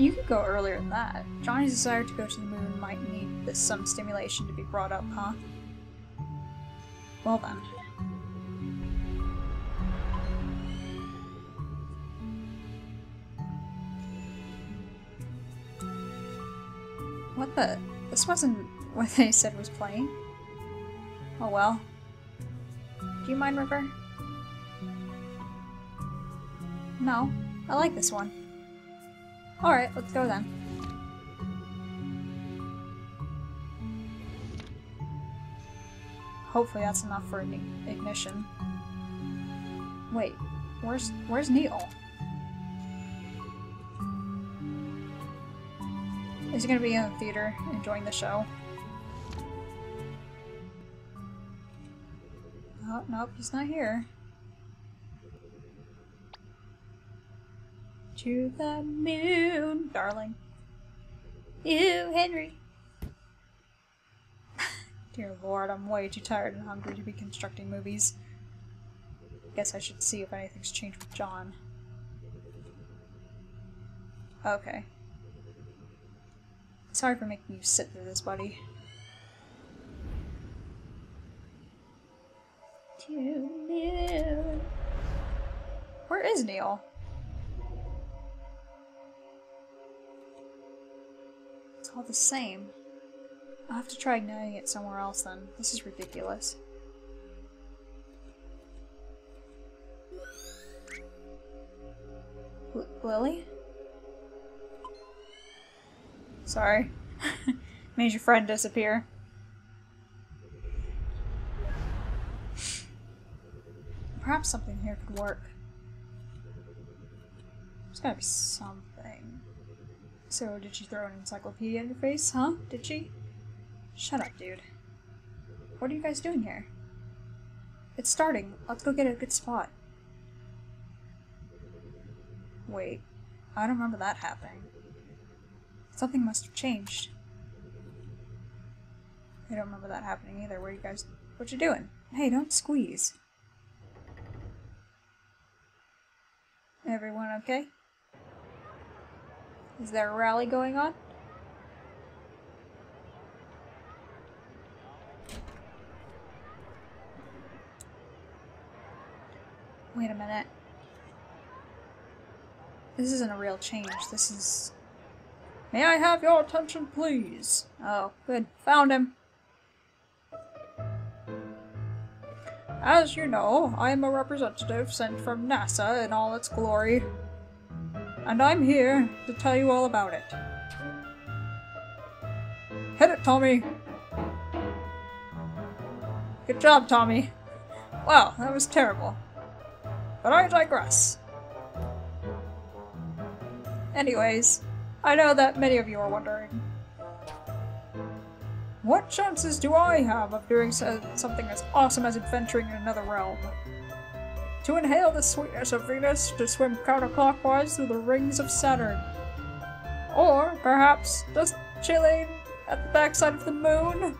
You could go earlier than that. Johnny's desire to go to the moon might need this some stimulation to be brought up, huh? Well then. What the? This wasn't what they said was playing. Oh well. Do you mind, River? No. I like this one. Alright, let's go then. Hopefully that's enough for an ignition. Wait, where's where's Neil? Is he gonna be in the theater enjoying the show? Oh, nope, he's not here. To the moon, darling. Ew, Henry. Dear lord, I'm way too tired and hungry to be constructing movies. Guess I should see if anything's changed with John. Okay. Sorry for making you sit through this, buddy. To moon. Where is Neil? All the same. I'll have to try igniting it somewhere else then. This is ridiculous. L Lily? Sorry. Made your friend disappear. Perhaps something here could work. There's gotta be something. So, did she throw an encyclopedia in your face, huh? Did she? Shut up, dude. What are you guys doing here? It's starting. Let's go get a good spot. Wait. I don't remember that happening. Something must have changed. I don't remember that happening either. Where are you guys... What you doing? Hey, don't squeeze. Everyone okay? Is there a rally going on? Wait a minute. This isn't a real change. This is... May I have your attention, please? Oh, good. Found him. As you know, I am a representative sent from NASA in all its glory. And I'm here to tell you all about it. Hit it, Tommy! Good job, Tommy. Wow, that was terrible. But I digress. Anyways, I know that many of you are wondering, what chances do I have of doing so something as awesome as adventuring in another realm? To inhale the sweetness of Venus, to swim counterclockwise through the rings of Saturn. Or, perhaps, just chilling at the backside of the moon?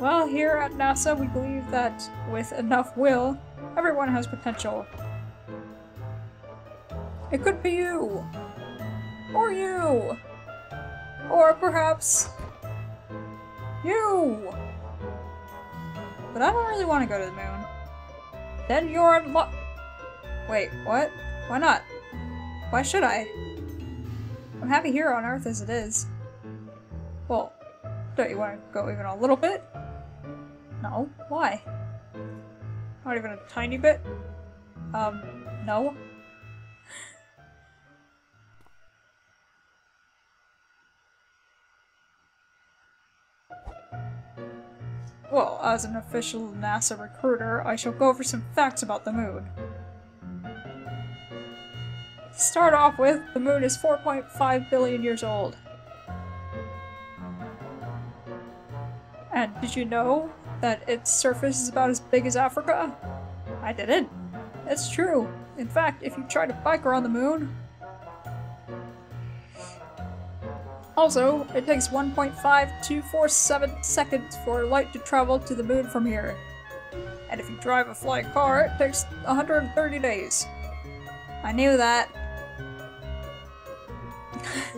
Well, here at NASA we believe that with enough will, everyone has potential. It could be you! Or you! Or perhaps you! But I don't really want to go to the moon. Then you're in luck. Wait, what? Why not? Why should I? I'm happy here on Earth as it is. Well, don't you want to go even a little bit? No. Why? Not even a tiny bit? Um, no. Well, as an official NASA recruiter, I shall go over some facts about the moon. To start off with, the moon is 4.5 billion years old. And did you know that its surface is about as big as Africa? I didn't. It's true. In fact, if you try to bike around the moon, Also, it takes 1.5247 seconds for light to travel to the moon from here. And if you drive a flying car, it takes 130 days. I knew that.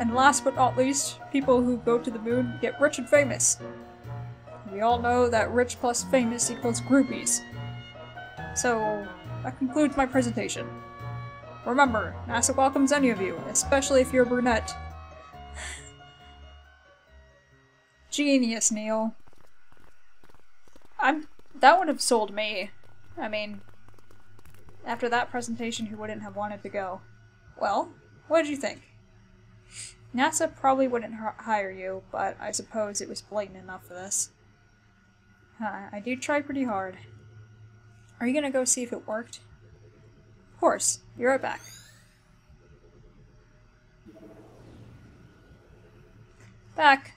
and last but not least, people who go to the moon get rich and famous. We all know that rich plus famous equals groupies. So, that concludes my presentation. Remember, NASA welcomes any of you, especially if you're a brunette. Genius, Neil. I'm- that would have sold me. I mean, after that presentation, who wouldn't have wanted to go? Well, what did you think? NASA probably wouldn't hire you, but I suppose it was blatant enough for this. Uh, I do try pretty hard. Are you gonna go see if it worked? Of course. You're right back. Back.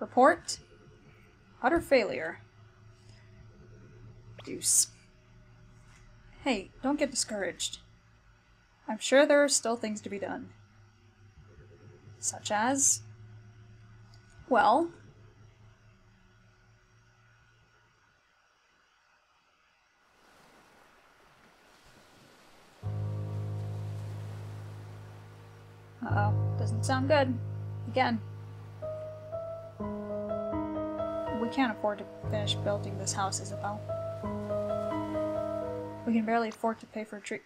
Report. Utter failure. Deuce. Hey, don't get discouraged. I'm sure there are still things to be done. Such as? Well, Uh oh, doesn't sound good. Again. Can't afford to finish building this house, Isabel. We can barely afford to pay for a tree.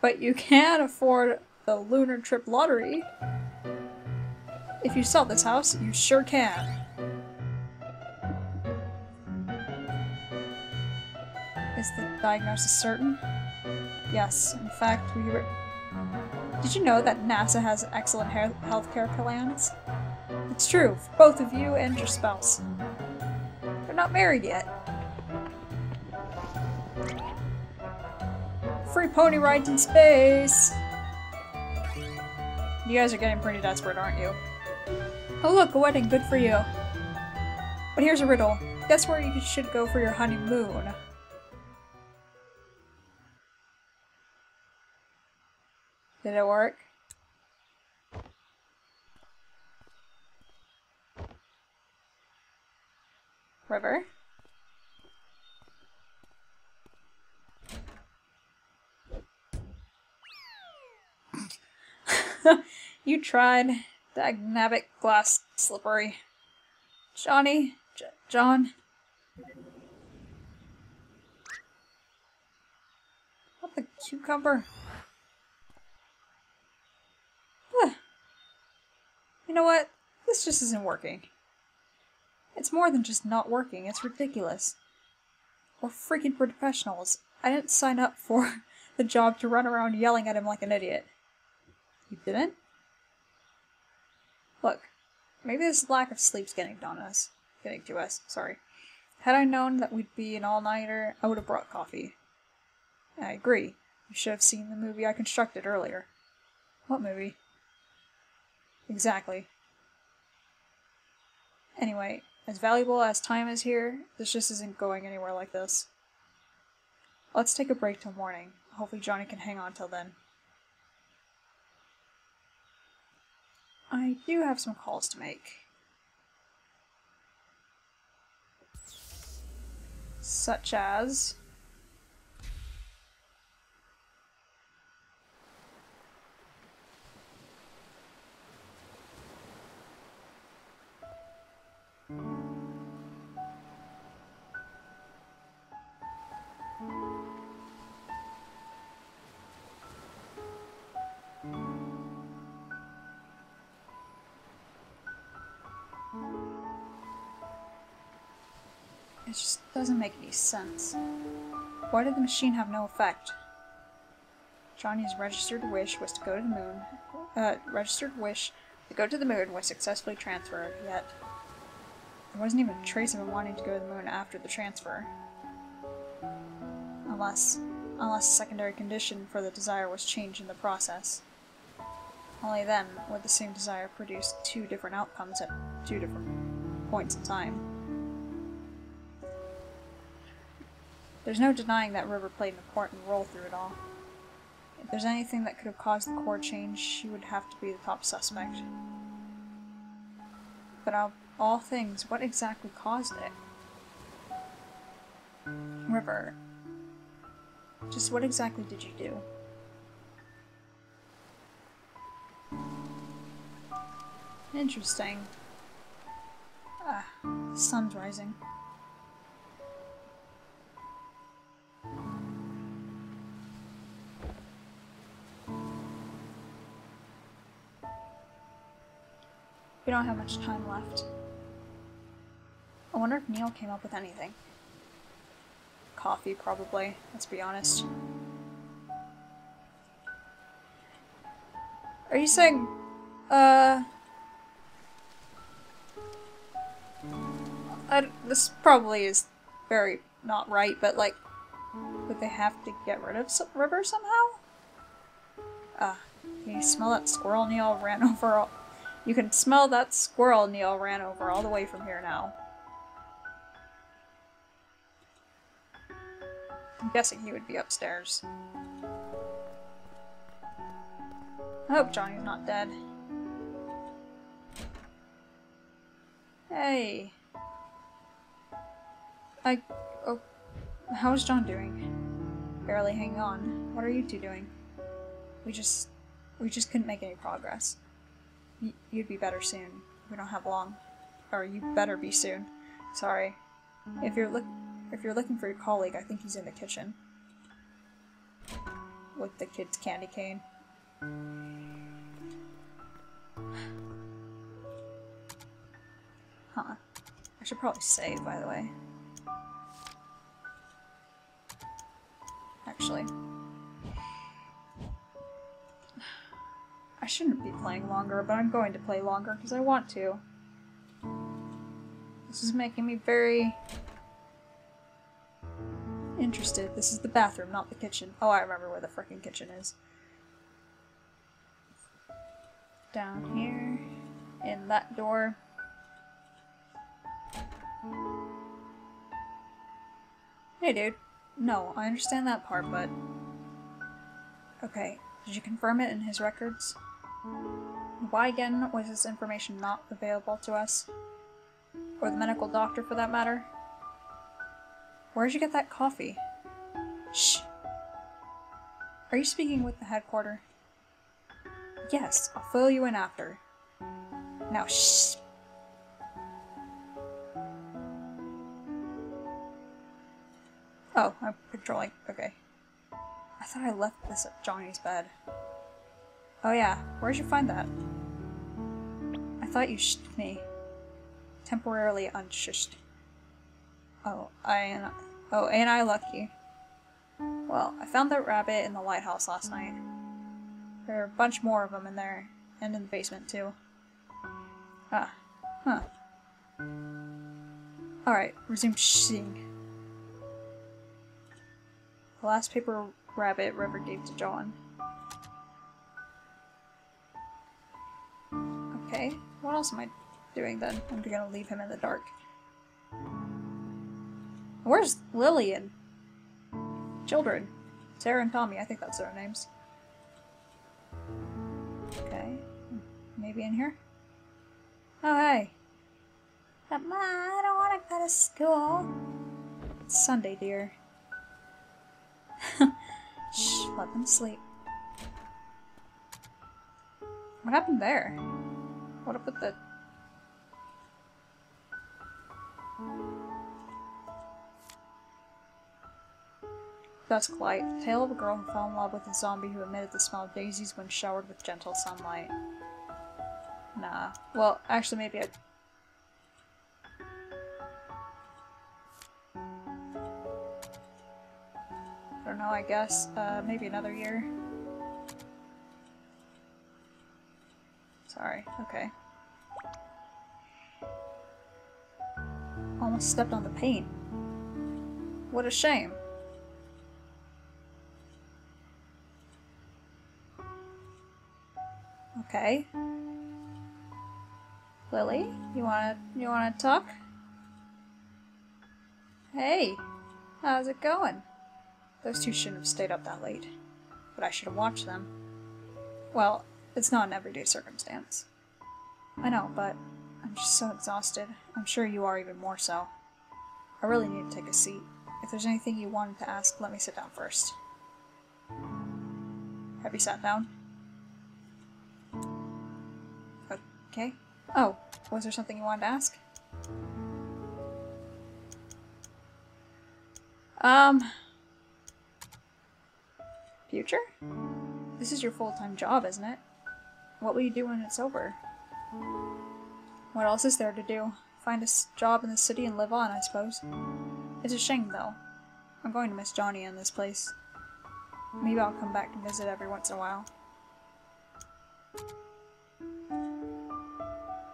But you can afford the lunar trip lottery. If you sell this house, you sure can. Is the diagnosis certain? Yes, in fact, we were did you know that NASA has excellent health care plans? It's true, for both of you and your spouse. They're not married yet. Free pony rides in space! You guys are getting pretty desperate, aren't you? Oh look, a wedding, good for you. But here's a riddle. Guess where you should go for your honeymoon? Did it work? River? you tried. Dagnabbit glass slippery. Johnny? J John? What the cucumber? You know what? This just isn't working. It's more than just not working, it's ridiculous. We're freaking professionals. I didn't sign up for the job to run around yelling at him like an idiot. You didn't? Look, maybe this lack of sleep's getting on us. Getting to us, sorry. Had I known that we'd be an all-nighter, I would have brought coffee. I agree. You should have seen the movie I constructed earlier. What movie? Exactly. Anyway, as valuable as time is here, this just isn't going anywhere like this. Let's take a break till morning. Hopefully Johnny can hang on till then. I do have some calls to make. Such as... doesn't make any sense. Why did the machine have no effect? Johnny's registered wish was to go to the moon. Uh, registered wish to go to the moon was successfully transferred, yet there wasn't even a trace of him wanting to go to the moon after the transfer. Unless, unless secondary condition for the desire was changed in the process. Only then would the same desire produce two different outcomes at two different points in time. There's no denying that River played an important role through it all. If there's anything that could have caused the core change, she would have to be the top suspect. But of all things, what exactly caused it? River, just what exactly did you do? Interesting. Ah, the sun's rising. Don't have much time left. I wonder if Neil came up with anything. Coffee, probably. Let's be honest. Are you saying, uh... I, this probably is very not right, but like, would they have to get rid of some River somehow? Ah, uh, can you smell that squirrel Neil ran over all- You can smell that squirrel Neil ran over all the way from here now. I'm guessing he would be upstairs. I hope Johnny's not dead. Hey. I... Oh. How's John doing? Barely hanging on. What are you two doing? We just... We just couldn't make any progress. You'd be better soon. We don't have long. Or you better be soon. Sorry. If you're look if you're looking for your colleague, I think he's in the kitchen. With the kid's candy cane. Huh. I should probably save, by the way. Actually. I shouldn't be playing longer, but I'm going to play longer because I want to. This is making me very interested. This is the bathroom, not the kitchen. Oh, I remember where the freaking kitchen is. Down here, in that door. Hey, dude. No, I understand that part, but... Okay, did you confirm it in his records? Why again was this information not available to us? Or the medical doctor, for that matter? Where'd you get that coffee? Shh. Are you speaking with the headquarter? Yes, I'll fill you in after. Now, shh. Oh, I'm controlling. Okay. I thought I left this at Johnny's bed. Oh yeah, where'd you find that? I thought you shed me. Temporarily unshushed. Oh, I oh, ain't I lucky? Well, I found that rabbit in the lighthouse last night. There are a bunch more of them in there, and in the basement too. Ah, huh. Alright, resume shing. The last paper rabbit River gave to John. Okay, what else am I doing then? I'm gonna leave him in the dark. Where's Lillian? children? Sarah and Tommy, I think that's their names. Okay, maybe in here? Oh, hey. But Ma, I don't want to go to school. It's Sunday, dear. Shh, let them sleep. What happened there? What up with the... Dusk Light. Tale of a girl who fell in love with a zombie who emitted the smell of daisies when showered with gentle sunlight. Nah. Well, actually, maybe I... I don't know, I guess. Uh, maybe another year. Sorry. Okay. Almost stepped on the paint. What a shame. Okay. Lily, you wanna you wanna talk? Hey, how's it going? Those two shouldn't have stayed up that late, but I should have watched them. Well, it's not an everyday circumstance. I know, but I'm just so exhausted. I'm sure you are even more so. I really need to take a seat. If there's anything you wanted to ask, let me sit down first. Have you sat down? Okay. Oh, was there something you wanted to ask? Um. Future? This is your full-time job, isn't it? What will you do when it's over? What else is there to do? Find a job in the city and live on, I suppose. It's a shame, though. I'm going to miss Johnny in this place. Maybe I'll come back and visit every once in a while.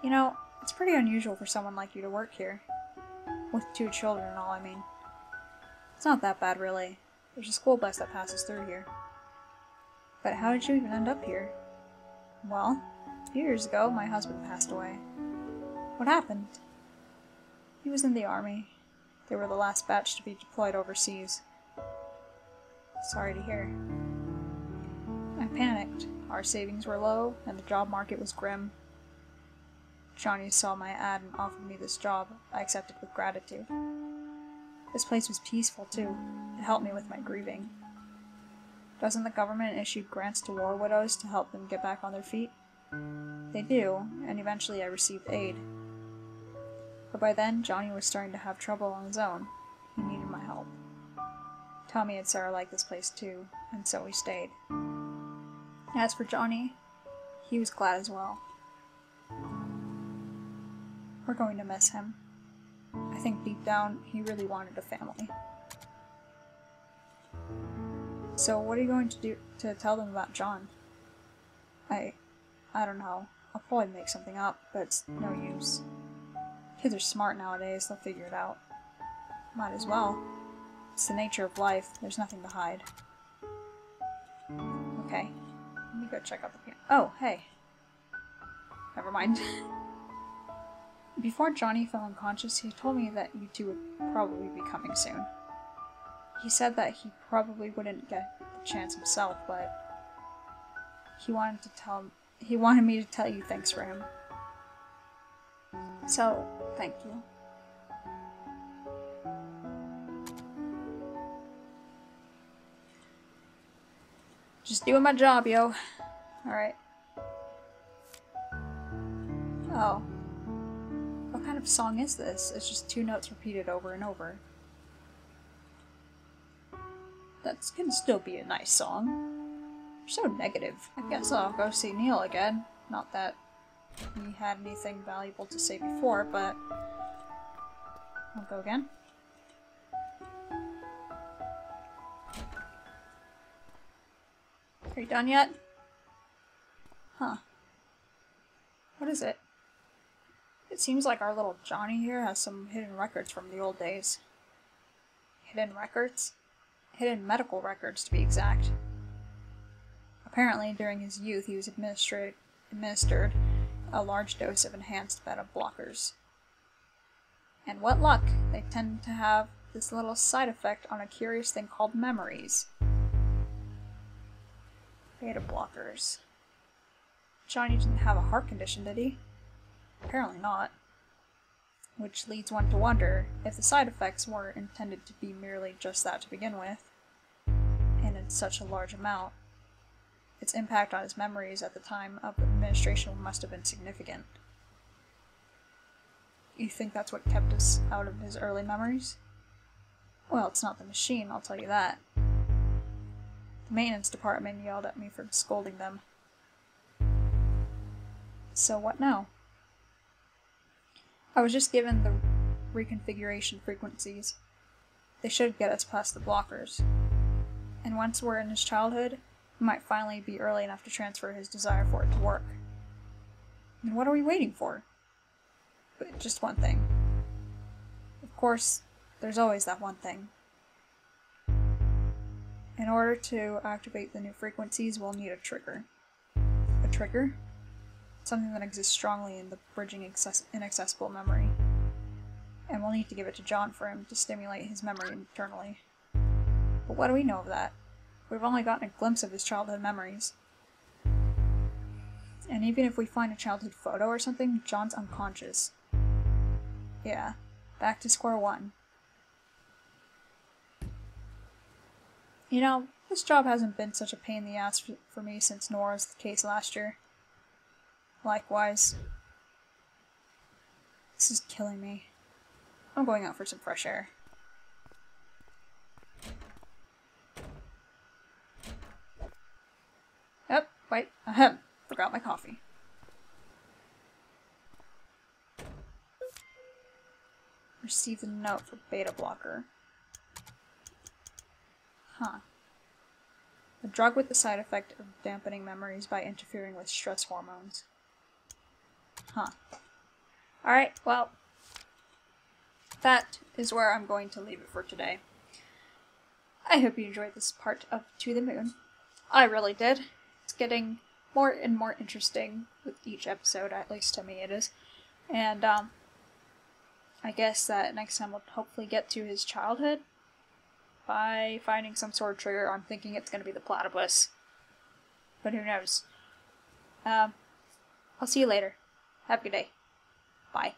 You know, it's pretty unusual for someone like you to work here. With two children and all, I mean. It's not that bad, really. There's a school bus that passes through here. But how did you even end up here? Well, a few years ago, my husband passed away. What happened? He was in the army. They were the last batch to be deployed overseas. Sorry to hear. I panicked. Our savings were low, and the job market was grim. Johnny saw my ad and offered me this job. I accepted with gratitude. This place was peaceful, too. It helped me with my grieving. Doesn't the government issue grants to war widows to help them get back on their feet? They do, and eventually I received aid. But by then, Johnny was starting to have trouble on his own. He needed my help. Tommy and Sarah liked this place too, and so we stayed. As for Johnny, he was glad as well. We're going to miss him. I think deep down, he really wanted a family. So what are you going to do to tell them about John? I... I don't know. I'll probably make something up, but it's no use. Kids are smart nowadays, they'll figure it out. Might as well. It's the nature of life, there's nothing to hide. Okay. Let me go check out the piano. Oh, hey. Never mind. Before Johnny fell unconscious, he told me that you two would probably be coming soon. He said that he probably wouldn't get the chance himself, but he wanted to tell he wanted me to tell you thanks for him. So, thank you. Just doing my job, yo. Alright. Oh. What kind of song is this? It's just two notes repeated over and over that can still be a nice song. You're so negative. I guess I'll go see Neil again. Not that he had anything valuable to say before, but I'll go again. Are you done yet? Huh. What is it? It seems like our little Johnny here has some hidden records from the old days. Hidden records? Hidden medical records to be exact. Apparently, during his youth, he was administered a large dose of enhanced beta blockers. And what luck! They tend to have this little side effect on a curious thing called memories. Beta blockers. Johnny didn't have a heart condition, did he? Apparently not. Which leads one to wonder if the side effects were intended to be merely just that to begin with such a large amount, its impact on his memories at the time of administration must have been significant. You think that's what kept us out of his early memories? Well, it's not the machine, I'll tell you that. The maintenance department yelled at me for scolding them. So what now? I was just given the reconfiguration frequencies. They should get us past the blockers and once we're in his childhood, it might finally be early enough to transfer his desire for it to work. And what are we waiting for? But just one thing. Of course, there's always that one thing. In order to activate the new frequencies, we'll need a trigger. A trigger? Something that exists strongly in the bridging inaccessible memory. And we'll need to give it to John for him to stimulate his memory internally. But what do we know of that? We've only gotten a glimpse of his childhood memories. And even if we find a childhood photo or something, John's unconscious. Yeah, back to square one. You know, this job hasn't been such a pain in the ass for me since Nora's case last year. Likewise. This is killing me. I'm going out for some fresh air. Wait, ahem, forgot my coffee. Received a note for beta blocker. Huh. A drug with the side effect of dampening memories by interfering with stress hormones. Huh. Alright, well, that is where I'm going to leave it for today. I hope you enjoyed this part of To the Moon. I really did. Getting more and more interesting with each episode, at least to me it is. And, um, I guess that next time we'll hopefully get to his childhood by finding some sort of trigger. I'm thinking it's going to be the platypus. But who knows? Um, I'll see you later. Have a good day. Bye.